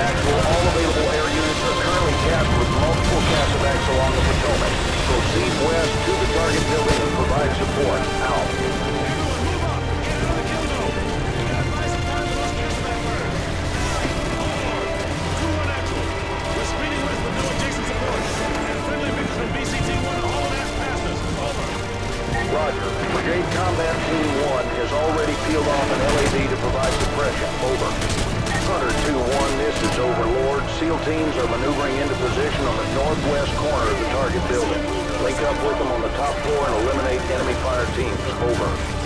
Actual, all available air units are currently tasked with multiple casevacs along the Potomac. Proceed west to the target building and provide support. Out. Roger. Brigade Combat Team 1 has already peeled off an LAV to provide suppression. Over. Hunter 2-1, this is Overlord. SEAL teams are maneuvering into position on the northwest corner of the target building. Link up with them on the top floor and eliminate enemy fire teams. Over. Over.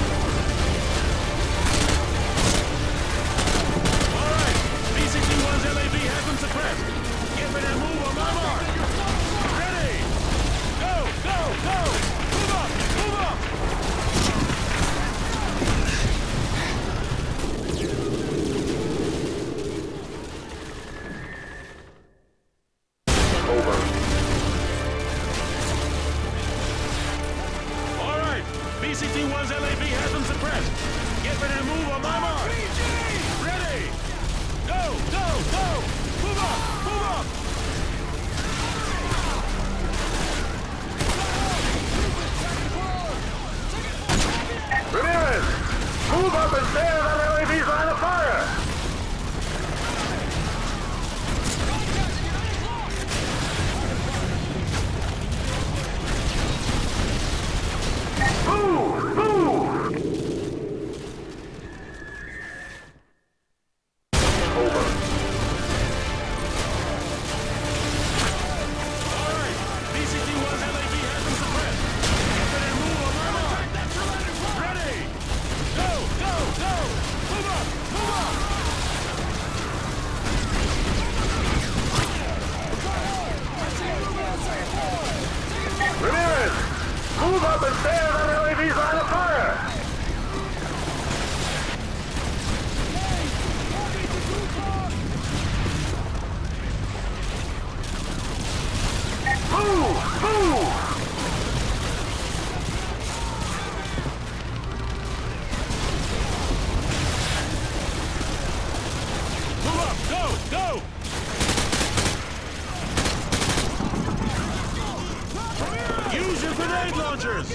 Grenade launchers.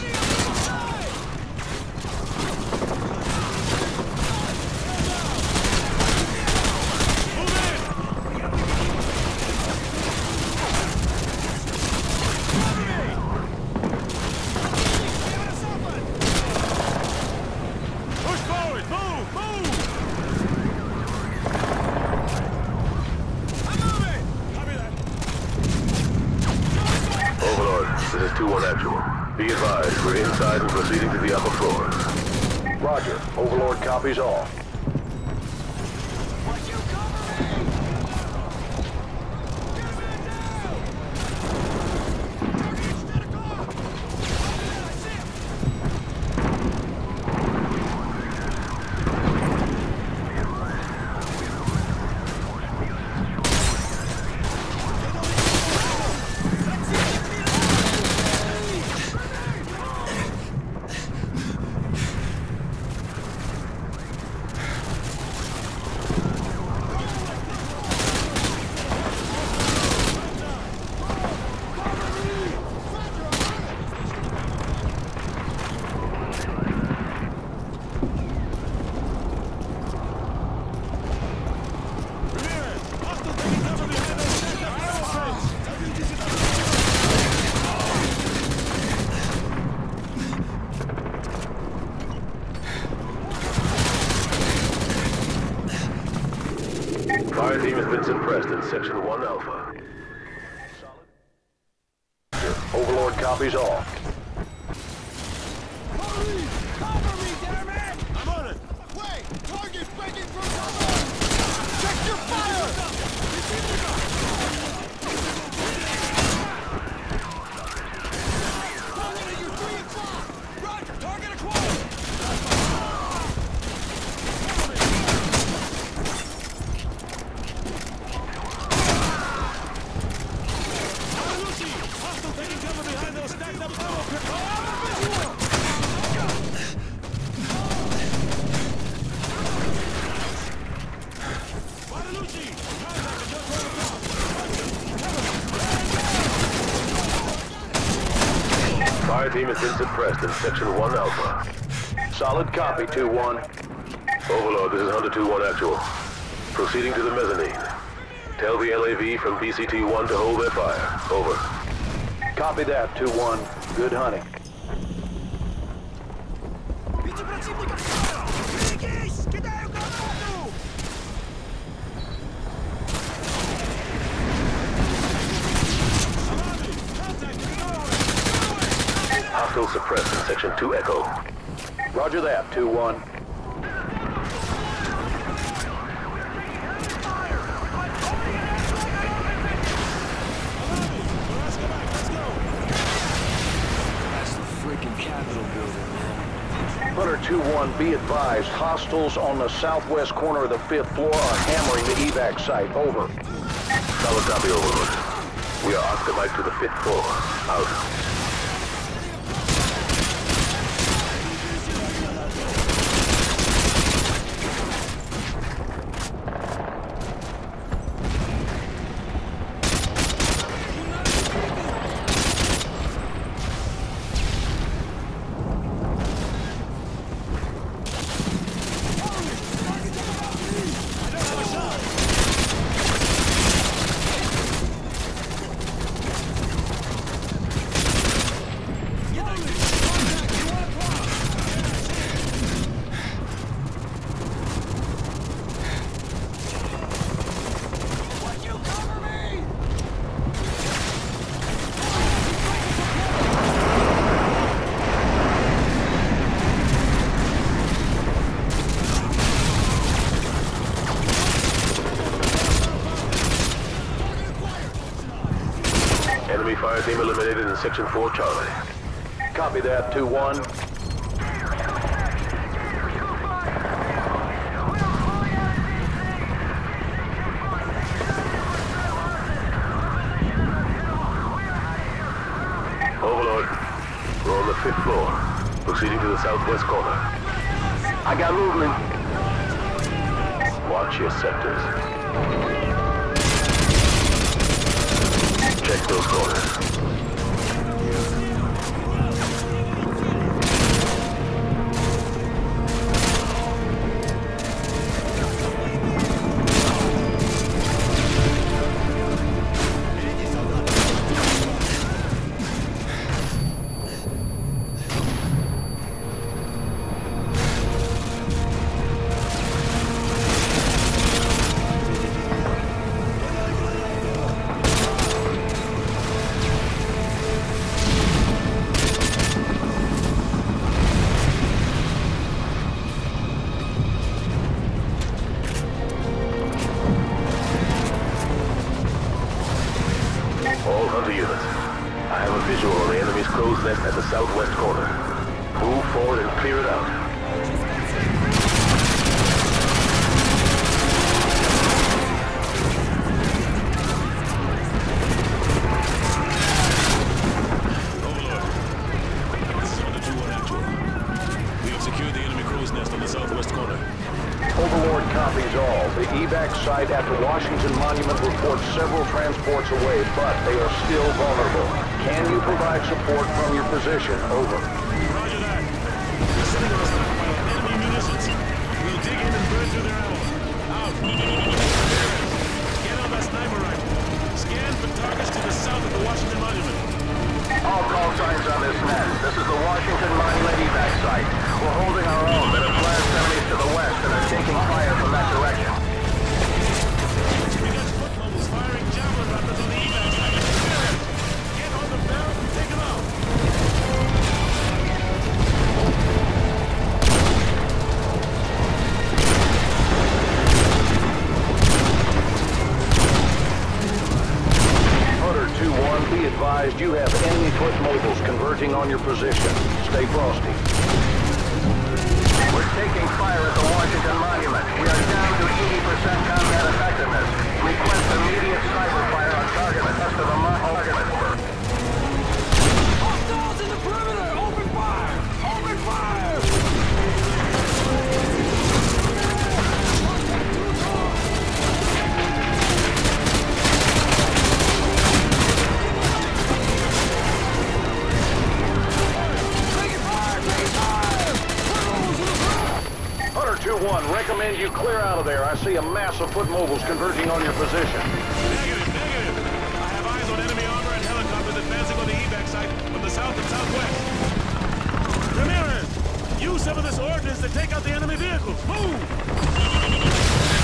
Move in. Push forward, move, move. I'm moving. Copy that. Overlord, this is 2-1 actual. Be advised, we're inside and proceeding to the upper floors. Roger. Overlord copies all. Ramirez, hostile taking cover behind those stacked up aeroplanes. Fire team has been suppressed in Section 1 Alpha. Overlord copies all. I'm on it. Wait! Target breaking from cover! Check your fire! Target at your 3 o'clock! Roger, target acquired! Lucy, hostile taking cover behind those stacked up power has been suppressed in Section 1 Alpha. Solid copy, 2-1. Overlord, this is Hunter 2-1 actual. Proceeding to the mezzanine. Tell the LAV from BCT-1 to hold their fire. Over. Copy that, 2-1. Good hunting. Берегись! Кидаю гранату! Hostile suppressed in Section 2 Echo. Roger that, 2-1. Let's go back, let's go! That's the freaking Capitol building, man. Hunter 2-1, be advised, hostiles on the southwest corner of the fifth floor are hammering the evac site. Over. Solid copy, Overlord. We are occupied to the fifth floor. Out. Fire team eliminated in Section 4 Charlie. Copy that, 2-1. Overlord, we're on the fifth floor. Proceeding to the southwest corner. I got movement. Watch your sectors. Check those corners. Evac site at the Washington Monument reports several transports away, but they are still vulnerable. Can you provide support from your position? Over. of there. I see a mass of foot mobiles converging on your position. Negative, negative. I have eyes on enemy armor and helicopters advancing on the evac site from the south and southwest. Ramirez, use some of this ordnance to take out the enemy vehicles. Move!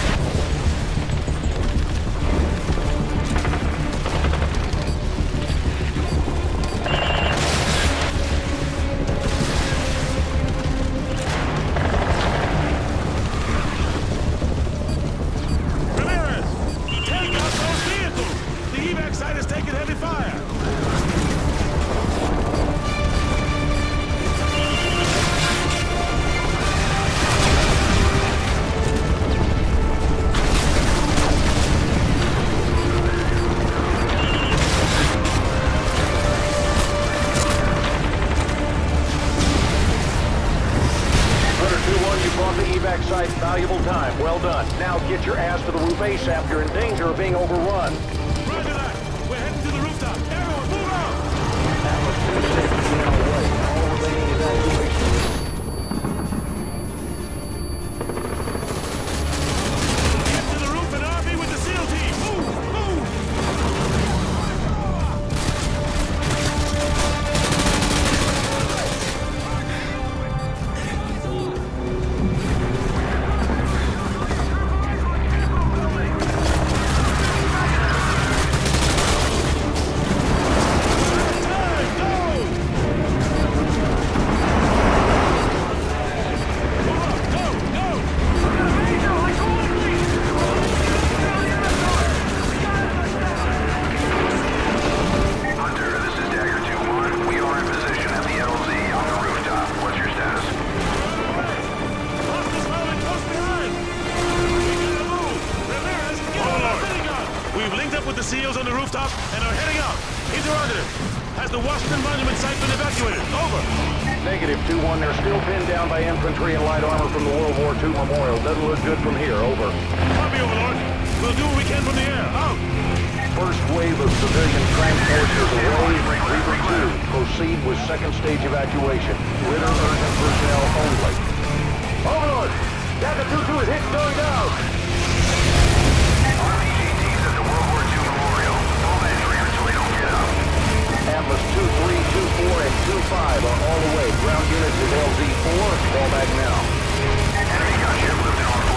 down by infantry and light armor from the World War II Memorial. Doesn't look good from here. Over. Copy, Overlord. We'll do what we can from the air. Out! First wave of civilian transport is away. Reaver 2, proceed with second stage evacuation. Ritter urgent personnel only. Overlord! Data 2-2 is hit going down! Atlas 23, 24, and 25 are all away. Ground units is LZ4. Fall back now. Enemy gunship moving on